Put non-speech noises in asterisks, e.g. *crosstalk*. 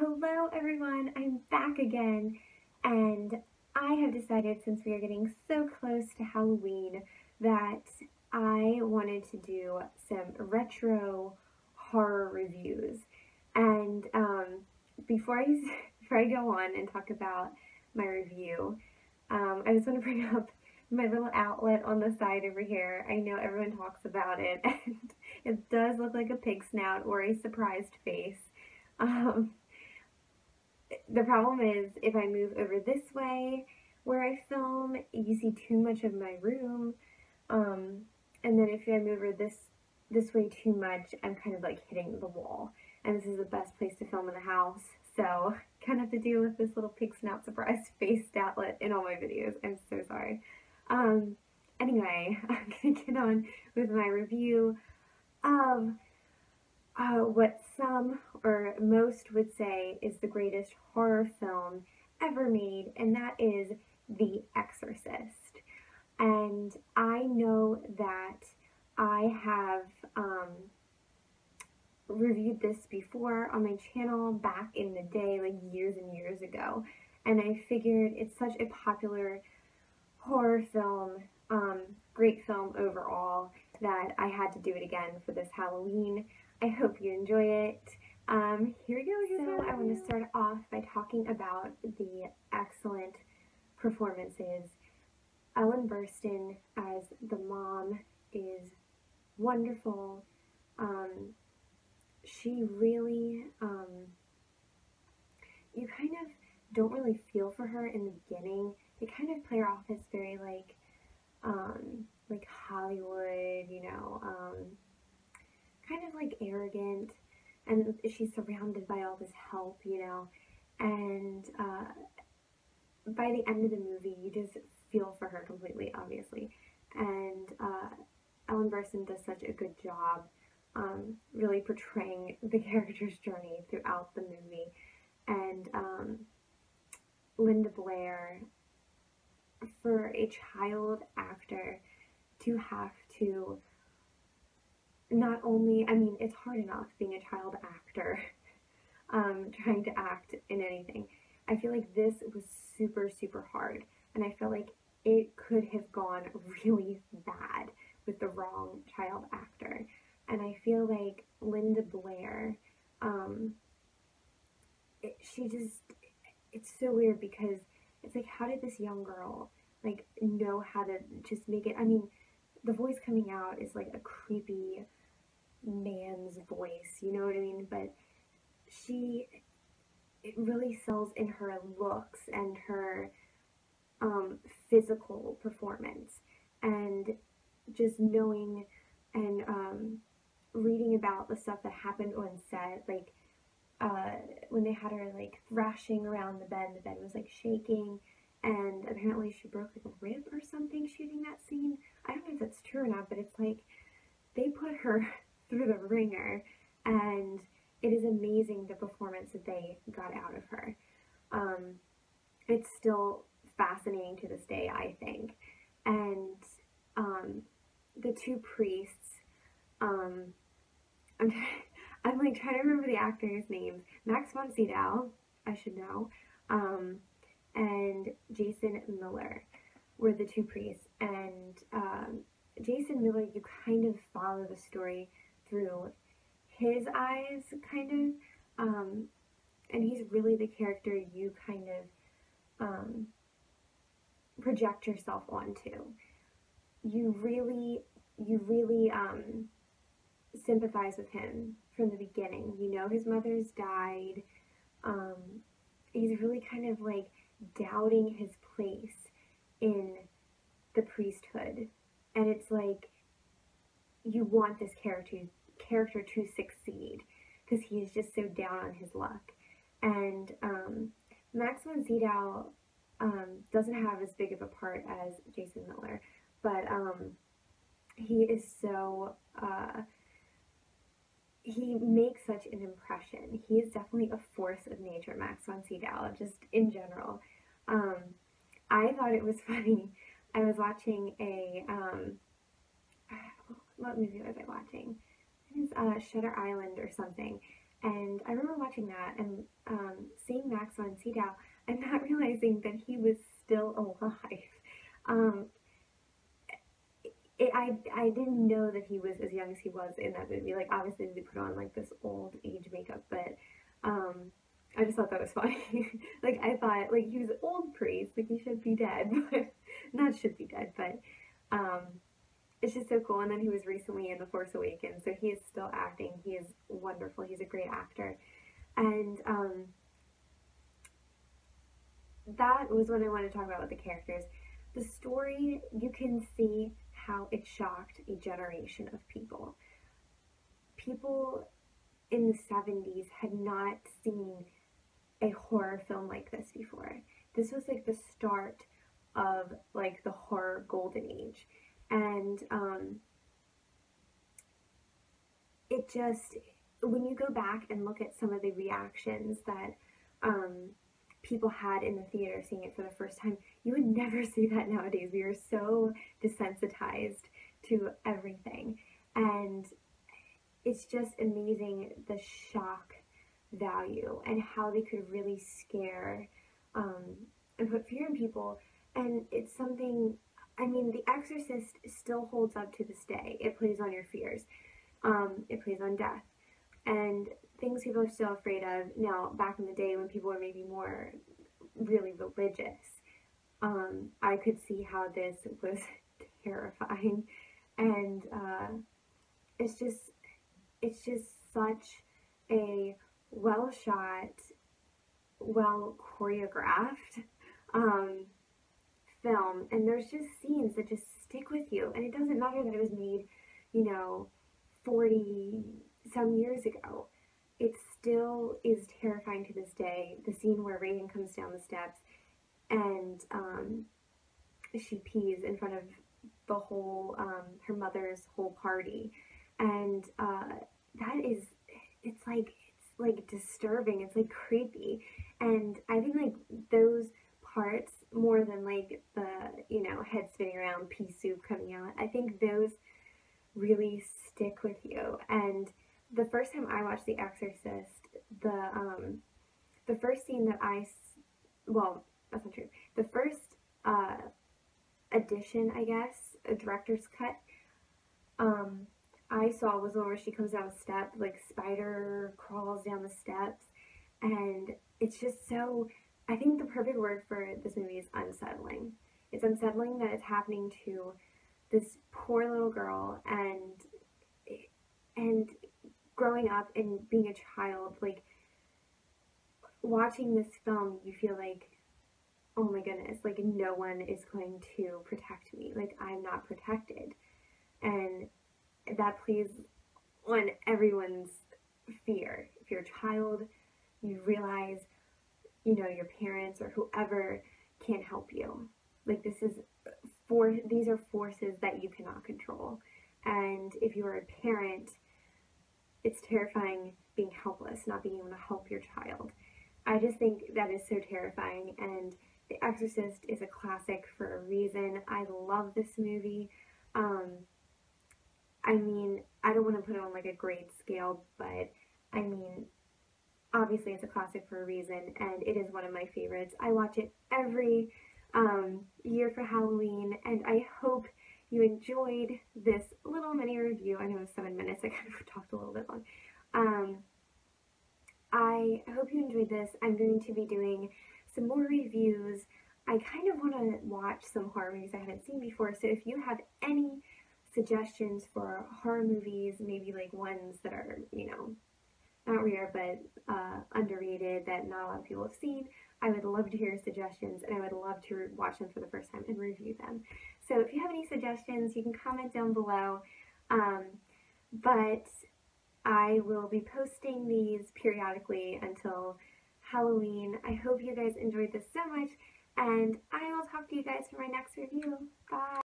Hello everyone, I'm back again and I have decided since we are getting so close to Halloween that I wanted to do some retro horror reviews and um, before I *laughs* before I go on and talk about my review um, I just want to bring up my little outlet on the side over here. I know everyone talks about it *laughs* and it does look like a pig snout or a surprised face. Um, the problem is if I move over this way where I film, you see too much of my room. Um, and then if I move over this this way too much, I'm kind of like hitting the wall. And this is the best place to film in the house. So *laughs* kind of have to deal with this little pig snout surprise *laughs* face outlet in all my videos. I'm so sorry. Um, anyway, *laughs* I'm gonna get on with my review of uh, what some or most would say is the greatest horror film ever made, and that is The Exorcist. And I know that I have um, reviewed this before on my channel back in the day, like years and years ago, and I figured it's such a popular horror film, um, great film overall, that I had to do it again for this Halloween. I hope you enjoy it. Um, here we go. so I want to start off by talking about the excellent performances. Ellen Burstyn as the mom is wonderful. Um, she really, um, you kind of don't really feel for her in the beginning they kind of play her off as very like um like Hollywood, you know, um kind of like arrogant and she's surrounded by all this help, you know, and uh by the end of the movie you just feel for her completely, obviously. And uh Ellen Burstyn does such a good job um, really portraying *laughs* the character's journey throughout the movie. And um, Linda Blair for a child actor to have to not only, I mean, it's hard enough being a child actor, *laughs* um, trying to act in anything. I feel like this was super, super hard. And I feel like it could have gone *laughs* really bad with the wrong child actor. And I feel like Linda Blair, um, it, she just, it's so weird because it's like, how did this young girl like know how to just make it? I mean, the voice coming out is like a creepy man's voice, you know what I mean? But she, it really sells in her looks and her um, physical performance, and just knowing and um, reading about the stuff that happened on set, like uh, when they had her like thrashing around the bed, the bed was like shaking, and apparently she broke like a rib or something shooting that scene. I don't know if that's true or not, but it's like they put her through the ringer, and it is amazing the performance that they got out of her. Um, it's still fascinating to this day, I think. And um, the two priests, um, *laughs* I'm I'm like trying to remember the actors' names. Max von Sydow, I should know, um, and Jason Miller were the two priests. And um, Jason Miller, you kind of follow the story through his eyes, kind of, um, and he's really the character you kind of um, project yourself onto. You really, you really um, sympathize with him from the beginning. You know his mother's died. Um, he's really kind of like doubting his place in the priesthood. And it's like you want this character character to succeed because he is just so down on his luck. And um, Max von Sydow um, doesn't have as big of a part as Jason Miller, but um, he is so uh, he makes such an impression. He is definitely a force of nature, Max von Sydow, just in general. Um, I thought it was *laughs* funny. I was watching a, um, *sighs* what movie was I watching? It was uh, Shutter Island or something. And I remember watching that and um, seeing Max von Sydow and *laughs* not realizing that he was still alive. *laughs* Um, it, I I didn't know that he was as young as he was in that movie. Like obviously they put on like this old age makeup, but um, I just thought that was *laughs* funny. like I thought like he was old priest, like he should be dead, but not should be dead, but um, it's just so cool. And then he was recently in The Force Awakens, so he is still acting. He is wonderful. He's a great actor, and um, that was what I wanted to talk about with the characters. The story, you can see how it shocked a generation of people. People in the 70s had not seen a horror film like this before. This was like the start of like the horror golden age. And um, it just, when you go back and look at some of the reactions that um, people had in the theater seeing it for the first time, you would never see that nowadays. We are so desensitized to everything. And it's just amazing the shock value and how they could really scare um, and put fear in people. And it's something, I mean, The Exorcist still holds up to this day. It plays on your fears, um, it plays on death. And things people are still afraid of. Now, back in the day when people were maybe more really religious, um, I could see how this was *laughs* terrifying. And uh, it's just, it's just such a well shot, well choreographed um, film. And there's just scenes that just stick with you. And it doesn't matter that it was made, you know, 40 some years ago. It still is terrifying to this day. The scene where Reagan comes down the steps and um, she pees in front of the whole, um, her mother's whole party. And uh, that is, it's like, it's like disturbing. It's like creepy. And I think like those parts more than like the, you know, head spinning around, pea soup coming out. I think those really stick with you. And the first time I watched The Exorcist, the um the first scene that I well, that's not true. The first uh edition, I guess, a director's cut um I saw was the one where she comes down a step, like spider crawls down the steps, and it's just so. I think the perfect word for this movie is unsettling. It's unsettling that it's happening to this poor little girl, and and growing up and being a child, like watching this film, you feel like, oh my goodness, like no one is going to protect me. Like I'm not protected, and that plays on everyone's fear. If you're a child, you realize, you know, your parents or whoever can't help you. Like this is for these are forces that you cannot control. And if you are a parent, it's terrifying being helpless, not being able to help your child. I just think that is so terrifying and The Exorcist is a classic for a reason. I love this movie. Um, I mean, I don't want to put it on like a grade scale, but I mean, obviously it's a classic for a reason, and it is one of my favorites. I watch it every um, year for Halloween, and I hope you enjoyed this little mini review. I know it was seven minutes, I *laughs* kind of talked a little bit long. Um, I hope you enjoyed this. I'm going to be doing some more reviews. I kind of want to watch some horror movies I haven't seen before, so if you have any suggestions for horror movies, maybe like ones that are, you know, not rare but uh, underrated that not a lot of people have seen. I would love to hear suggestions and I would love to watch them for the first time and review them. So if you have any suggestions, you can comment down below. Um, but I will be posting these periodically until Halloween. I hope you guys enjoyed this so much and I will talk to you guys for my next review. Bye!